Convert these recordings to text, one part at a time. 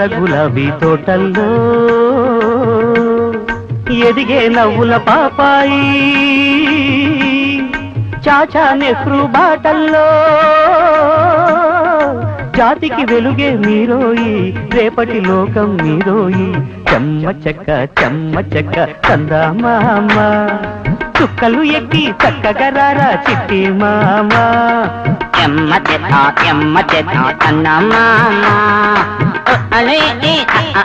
ఎర్ర గులాబీ తోటల్లో ఎదిగే నవ్వుల పాపాయి. చాచా నెహ్రూ బాటల్లో జాతికి వెలుగే మీరోయి రేపటి లోకం మీరోయి. చెమ్మ చెక్క చెమ్మ చెక్క చందామా చుక్కలు ఎక్కి చక్కగరారా చిట్టి మామ. ఎమ్మ చెత్త ఎమ్మ చెత్త అన్న మామ. అలే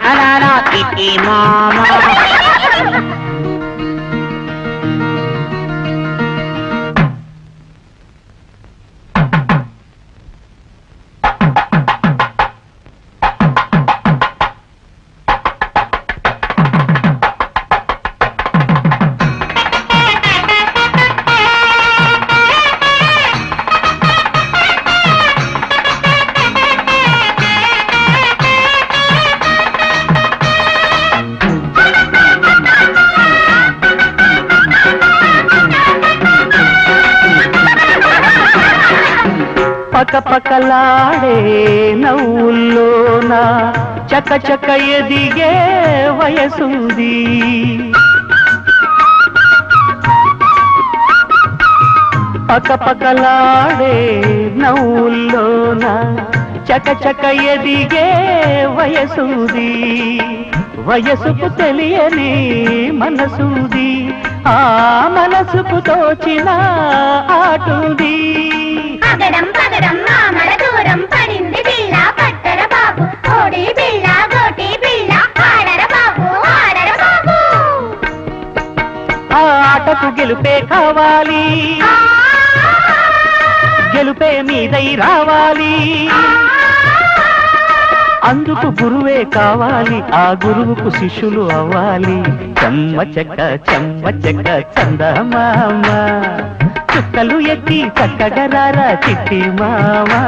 అనారా చిట్టి మామ. పకపకలాడే నవ్వుల్లోన? చక చక ఎదిగే వయసుంది. పకపకలాడే నవ్వుల్లోన? చక చక ఎదిగే వయసుంది. వయసుకు తెలియని మనసుంది. ఆ మనసుకు తోచిన ఆటుంది. పగడం పగడం మామల దూరం పడింది బిళ్ళ పట్టర బాబు. కోడి బిళ్ళ గోటి బిళ్ళ ఆడర బాబు ఆడర బాబు. ఆ ఆటకు గెలుపే కావాలి. గెలుపే మీదై రావాలి. అందుకు గురువే కావాలి ఆ గురువుకు శిష్యులు అవ్వాలి. చెమ్మ చెక్క చెమ్మ చెక్క చందమామ. చుక్కలు ఎత్తి చక్కగా రారా చిట్టి మామా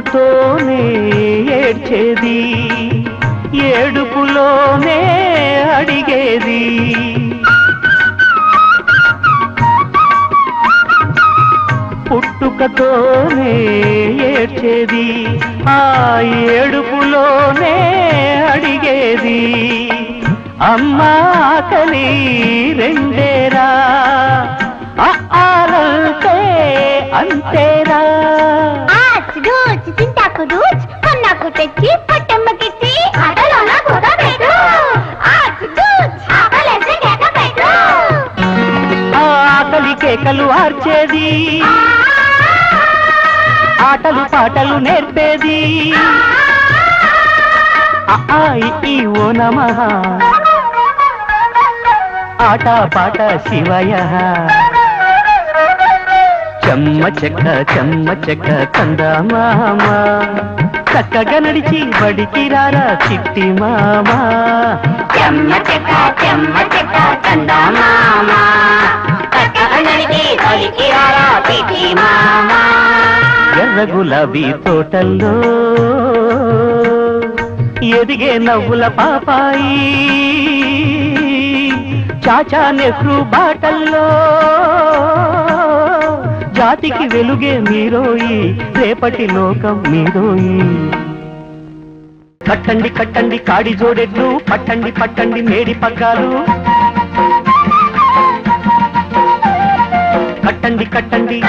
పుట్టుకతోనే ఏడ్చేది ఏడుపులోనే అడిగేది. పుట్టుకతోనే ఏడ్చేది ఆ ఏడుపులోనే అడిగేది. అమ్మా ఆకలి రెండేరా ఆ అంతేరా. కొన్నాకు తెచ్చి పట్టమ్మకిచ్చి పెట్టు. ఆకలి కేకలు ఆర్చేది. ఆటలు పాటలు నేర్పేది. ఈ ఓ నమః. ఆట పాట శివయ. చెమ్మ చెక్క చెమ్మ చెక్క చందమామ చక్కగా నడిచి బడికి రారా చిట్టి మామ. చెమ్మ చెక్క చెమ్మ చెక్క చంద మామ. కట్టనడికి తొలికి రారా కిటి మామ. ఎర్ర గులాబీ తోటల్లో ఎదిగే నవ్వుల పాపాయి. చాచా నెహ్రూ బాటల్లో జాతికి వెలుగే మీరోయి రేపటి లోకం మీరోయి కట్టండి కట్టండి కాడి జోడెడ్లు పట్టండి పట్టండి మేడి పగ్గాలు. కట్టండి కట్టండి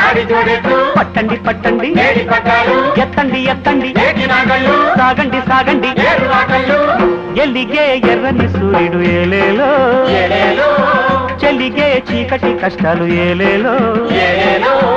పట్టండి పట్టండి ఎత్తండి ఎత్తండి ఏటి నాగళ్ళు సాగండి సాగండి. ఎల్లిగే ఎర్రని సూర్యుడు ఏలేలో. ఏలేలో. చెల్లిగే చీకటి కష్టాలు ఏలేలో. ఏలేలో.